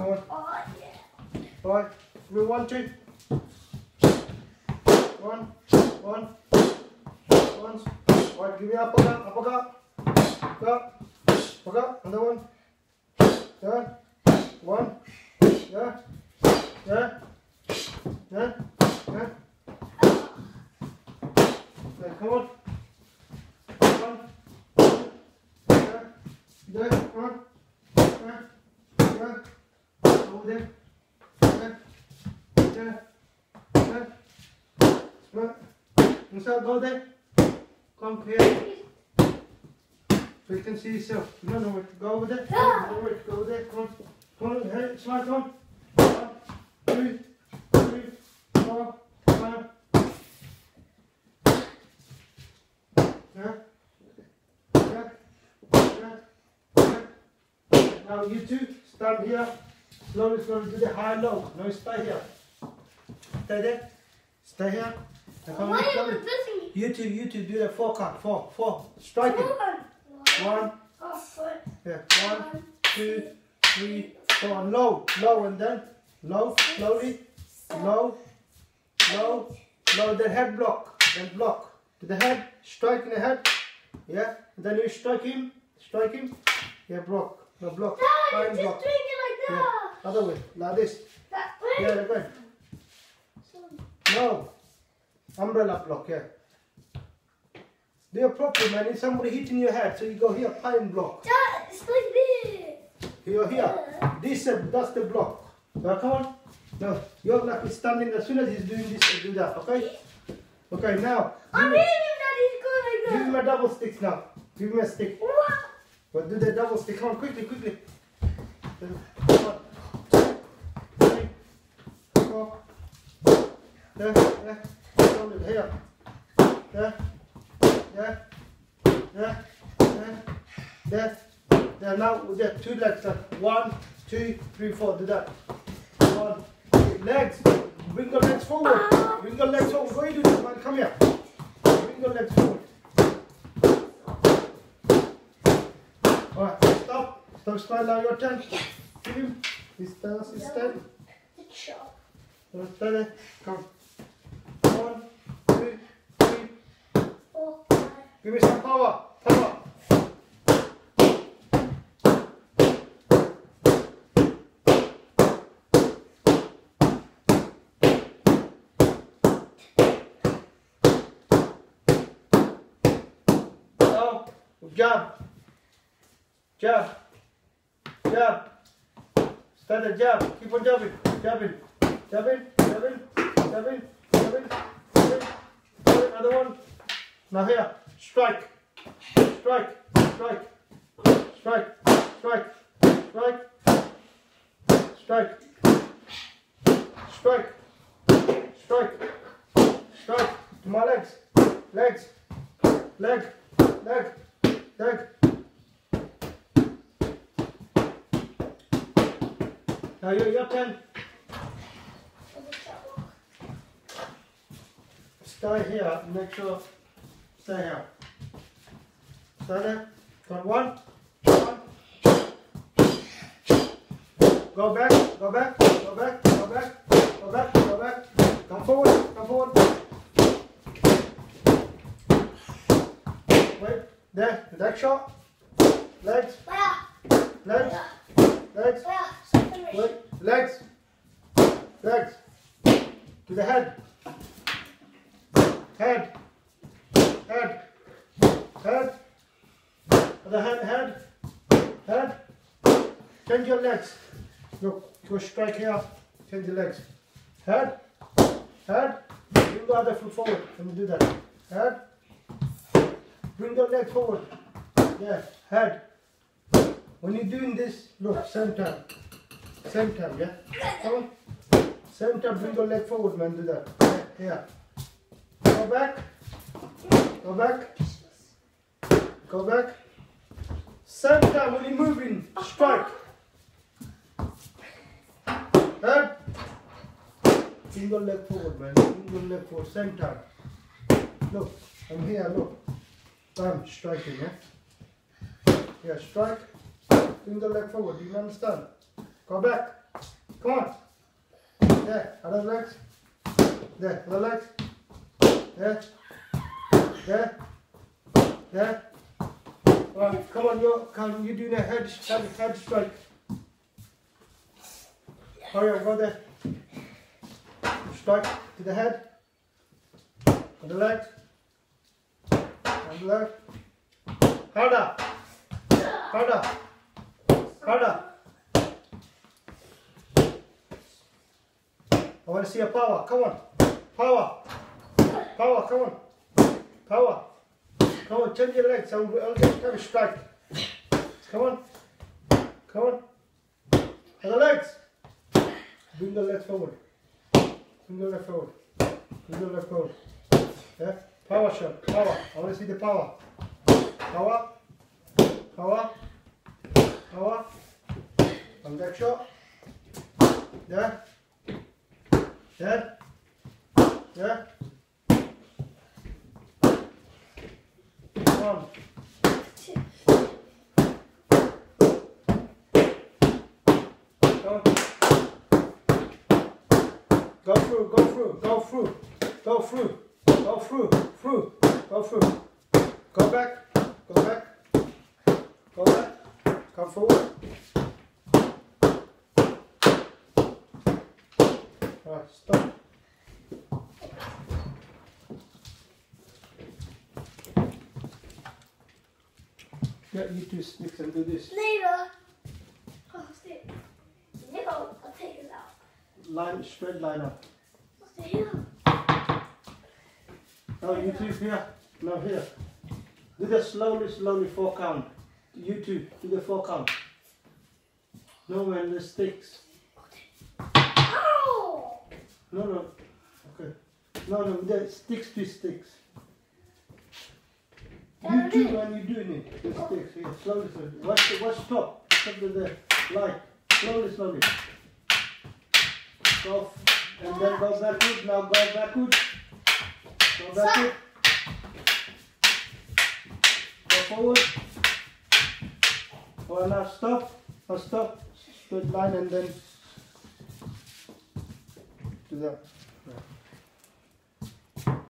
Come on. Oh, yeah. Right. We one, two. One, one, one. Right, give me up, up, up, up, up, up. Another one. Yeah. One. Yeah. Yeah. Yeah. Yeah. Okay, come on. One. Yeah. Yeah. Come on. Yeah. Yeah. Over there. Yeah. Yeah. Yeah. Right. Inside, go there. Come here. So you can see yourself. You don't know where to go over there. Ah. Know where to go over there. Come on. Come on. Hey, smile, come on. One, two, three, four, five. Yeah. Yeah. Yeah. Yeah. Now you two stand here. Slowly, slowly do the high low. No, stay here. Stay there. Stay here. Come Why come you on. busy? You two, you two do the four count. Four, four. Strike it. One, Oh, yeah. One, two, three, four. Low, low, and then low, slowly, low, low, low. Then head block, then block to the head. Strike in the head. Yeah. And then you strike him, strike him. Yeah, block, no block. Dad, Fine you're just block. Yeah. Other way, like this. That way. Yeah, that way. No. Umbrella block, yeah. Do it properly, man. It's somebody hitting your head, so you go here, pine block. It's like this. You're here. This, uh, that's the block. Now, come on. No, you're like he's standing. As soon as he's doing this, you do that, okay? Okay, now. I Give really me, knew that he's going. give me like a double stick now. Give me a stick. What? But do the double stick. Come on, quickly, quickly. One, two, three, four. There. Hold it here. There, there, there, there, there. There, now we get two legs. Like one, two, three, four. Do that. One, legs. Bring your legs forward. Bring your legs forward. Are you doing, man? Come here. Bring your legs forward. Alright, stop. Stop smile now your turn. Give più? Ti he's si sta? Ciao. Guardate, come? One, two, three. Four, five. Give me some power, power. Good job. Job. Job. The jab. Keep on jabbing. Jabbing. Jabbing. Jabbing. Jabbing. Jabbing. Jabbing. Jabbing. Another one. Now here. Strike. Strike. Strike. Strike. Strike. Strike. Strike. Strike. Strike. Strike. To my legs. Legs. Leg. Leg. Leg. Now your, your turn. Stay here. Make sure. Stay here. Stay there. Come one. One. Go back. Go back. Go back. Go back. Go back. Go back. Come forward. Come forward. Wait. There. Leg shot. Legs. Where? Legs. Legs. Wait. Legs. Legs. To the head. Head. Head. Head. Other hand, head. Head. Change your legs. Look, strike here. Change the legs. Head. Head. Bring the other foot forward. Let me do that. Head. Bring your leg forward. Yeah. Head. When you're doing this, look, time. Same time, yeah? Come on. Same time, bring your leg forward, man. Do that. Yeah. yeah. Go back. Go back. Go back. Same time when you're moving, strike. Head. Bring your leg forward, man. Bring your leg forward. Same time. Look, I'm here, look. Bam, striking, yeah? Yeah, strike. Bring the leg forward. Do you understand? Go back. Come on. There, other legs. There, other legs. There. There. There. Alright, come on, you come you do the head head, head strike. Hurry up, go there. Strike to the head. On the leg. On the leg. Harder. Harder. Harder. I want to see your power. Come on. Power. Power. Come on. Power. Come on. Change your legs. I'll, I'll get a strike. Come on. Come on. And the legs. Bring the legs forward. Bring the legs forward. Bring the legs forward. Yeah. Power shot. Power. I want to see the power. Power. Power. Power. And leg shot. Yeah. Yeah. Yeah. One. Go. Go through, go through, go through, go through, go through, through, go through. Go back, go back, go back, come forward. Alright, stop. Get you two sticks and do this. Later. Oh, stick. No, I'll take it out. Line, straight line up. What's the hell? No, oh, you two here. No, here. Do the slowly, slowly four count. You two, do the four count. No, when the sticks. No, no. Okay. No, no, the sticks to sticks. You two, when you doing it, the sticks. Here, slowly, slowly. Watch, the, watch stop. Stop the, the light. Slowly, slowly. Go. And then go backward. Now go backward. Go backward. Go forward. Oh, now stop. Now stop. Straight line and then that.